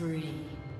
Killing